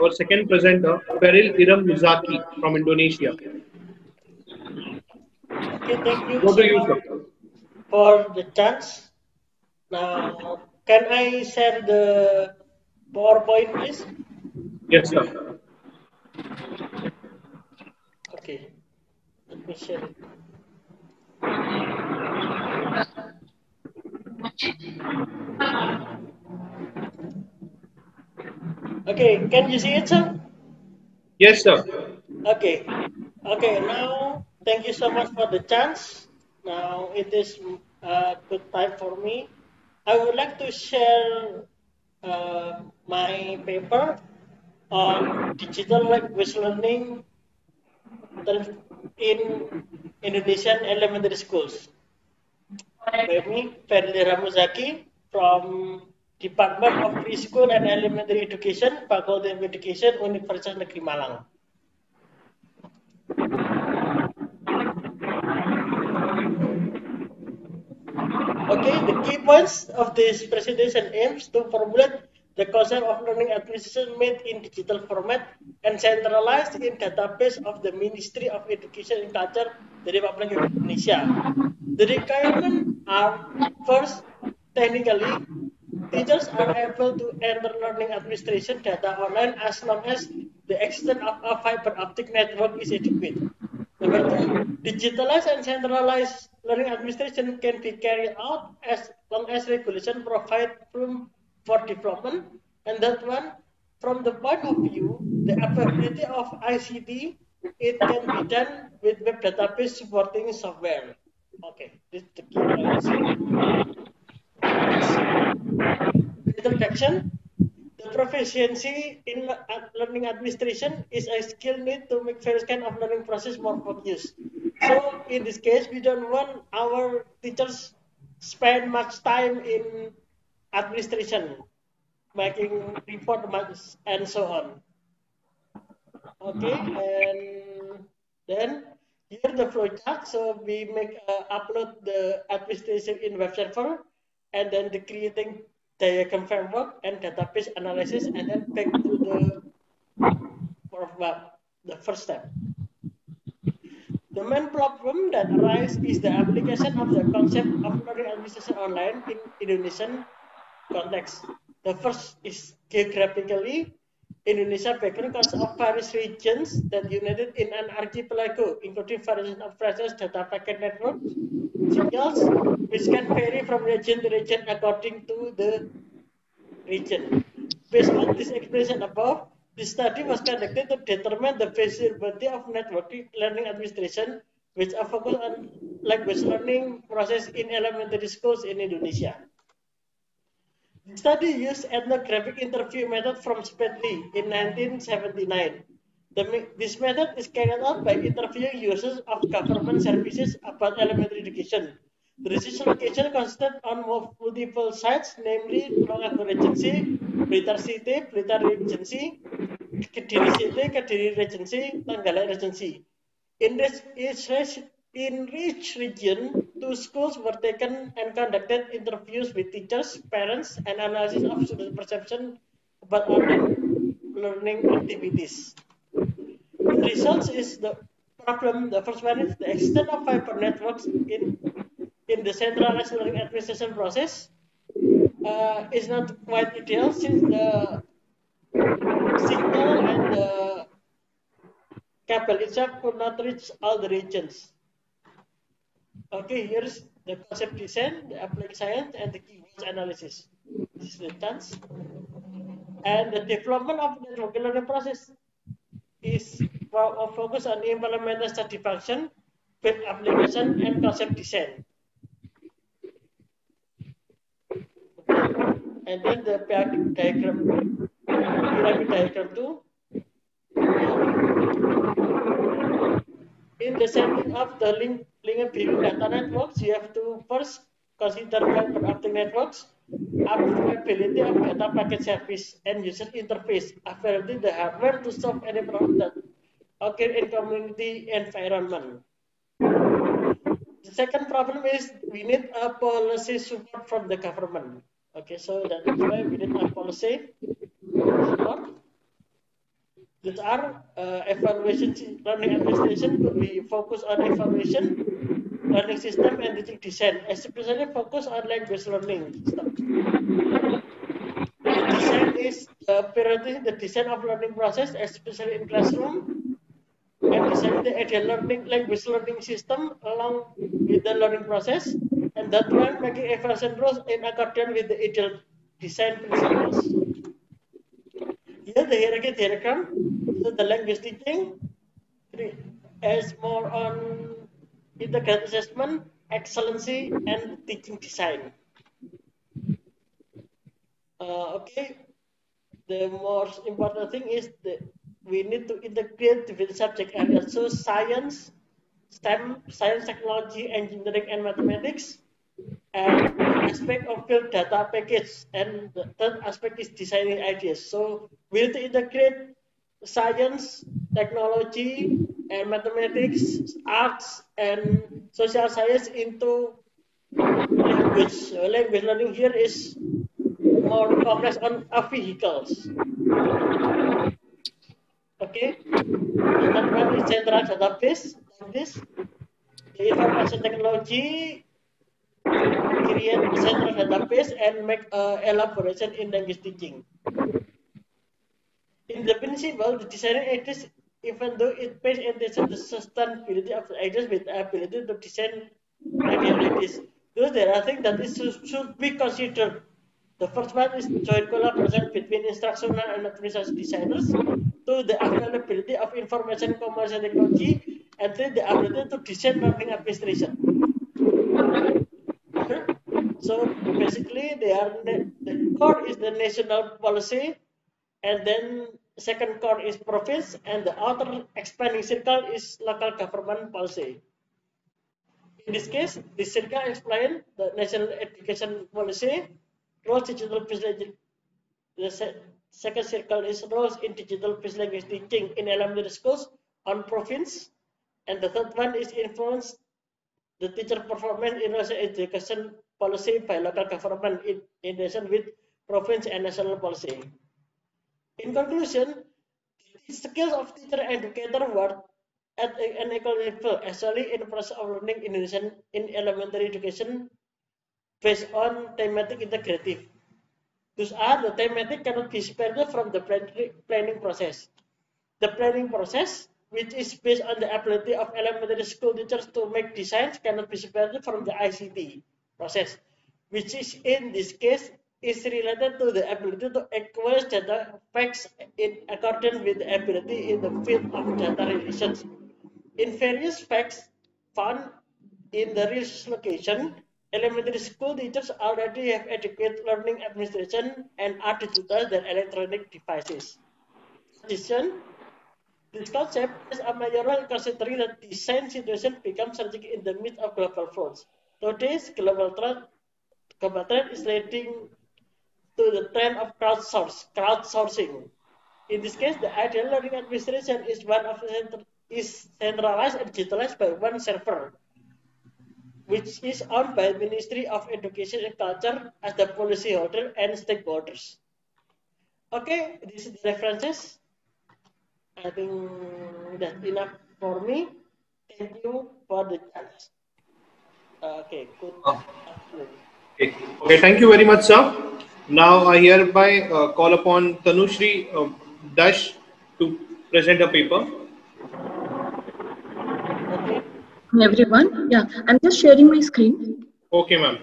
our second presenter, Ferril Irham Muzaki from Indonesia. Okay, thank you Go so to you, sir. for the chance. Now, can I share the PowerPoint, please? Yes, sir. Okay, let me share it. Okay, can you see it, sir? Yes, sir. Okay. Okay, now thank you so much for the chance. Now it is a good time for me. I would like to share uh, my paper on digital language learning in Indonesian elementary schools. By me, Ferril Irham Muzaki from Department of Preschool and Elementary Education, Faculty of Education, Universitas Negeri Malang. Okay, the key points of this presentation aims to formulate the concept of learning acquisition made in digital format and centralized in database of the Ministry of Education and Culture, the Republic of Indonesia. The requirements are first, technically, teachers are able to enter learning administration data online as long as the extent of a fiber optic network is adequate. Number two, digitalized and centralized learning administration can be carried out as long as regulation provide room for development. And that one, from the point of view, the availability of ICT, it can be done with web database supporting software. Okay, this is the key Introduction. The proficiency in learning administration is a skill need to make various kind of learning process more focused. So in this case, we don't want our teachers spend much time in administration, making report and so on. Okay, and then here the chart. So we make uh, upload the administration in web server, and then the creating diagram framework and database analysis, and then back to the the first step. The main problem that arises is the application of the concept of learning administration online in Indonesian context. The first is geographically, Indonesia background consists of various regions that united in an archipelago, including various of data packet network, signals, which can vary from region to region according to the region. Based on this explanation above, this study was conducted to determine the feasibility of network learning administration, which are focused on language learning process in elementary schools in Indonesia. Study used ethnographic interview method from Spradley in 1979. The, this method is carried out by interviewing users of government services about elementary education. The research location consisted on multiple sites, namely Tulungagung Regency, Blitar City, Blitar Regency, Kediri City, Kediri Regency, Trenggalek Regency. In this each, in each region, two schools were taken and conducted interviews with teachers, parents, and analysis of student perception about online learning activities. The results is the problem. The first one is the extent of fiber networks in in the centralized learning administration process uh, is not quite ideal since the signal and the cable itself could not reach all the regions. Okay, here's the concept design, the applied science, and the keywords analysis. This is the chance. And the development of the learning process is focused on implementation study function, with application, and concept design. and then the diagram, pyramid diagram two. In the setting of the link, link between data networks, you have to first consider fiber optic networks, availability of data packet service, and user interface, availability the hardware to solve any problem that occur in community environment. The second problem is we need a policy support from the government. Okay, so that's why we need a policy support. These are uh, evaluation, learning administration be focused on evaluation, learning system, and teaching design, especially focus on language learning system. The design is uh, prioritizing the design of learning process, especially in classroom, and designing the ideal learning language learning system along with the learning process, and that one making evaluation rules in accordance with the ideal design principles. Here the hierarchy diagram, so the language teaching is more on integrated assessment, excellency, and teaching design. Uh, okay, the most important thing is that we need to integrate with subject areas. So science, STEM, science, technology, engineering, and mathematics, and aspect of field data package, and the third aspect is designing ideas. So we need to integrate science, technology, and mathematics, arts, and social science into language. So language learning here is more complex on vehicles. Okay, that one is central database. This the information technology create central database and make uh, elaboration in language teaching. In the principle, the designing ideas, even though it pays attention to sustainability of the ideas with ability to design ideas, those there are things that is, should be considered the first one is joint collaboration between instructional and administration designers. Two, the availability of information commercial technology. And three, the ability to design learning administration. so basically, they are the core is the national policy, and then second core is province, and the outer expanding circle is local government policy. In this case, this circle explains the national education policy, roles digital. The second circle is roles in digital language teaching in elementary schools on province. And the third one is influence the teacher performance in national education policy by local government in, in relation with province and national policy. In conclusion, the skills of teacher and educator work at an equal level, especially in the process of learning in, in elementary education based on thematic integrative. Those are the thematic cannot be separated from the planning process. The planning process, which is based on the ability of elementary school teachers to make designs, cannot be separated from the ICT process, which is in this case is related to the ability to acquire data facts in accordance with the ability in the field of data relations. In various facts found in the research location, Elementary school teachers already have adequate learning administration and are digital than electronic devices. Addition, this concept is a major considering that design situation becomes strategic in the midst of global flows. Today's global trend, global trend is leading to the trend of crowdsource, crowdsourcing. In this case, the ideal learning administration is one of the is centralized and digitalized by one server which is owned by Ministry of Education and Culture as the policyholder and stakeholders. Okay, this is the references. I think that's enough for me. Thank you for the chance. Okay, good. Okay. okay, thank you very much, sir. Now I hereby uh, call upon Tanushri uh, Dash to present a paper. everyone. Yeah, I'm just sharing my screen. Okay, ma'am.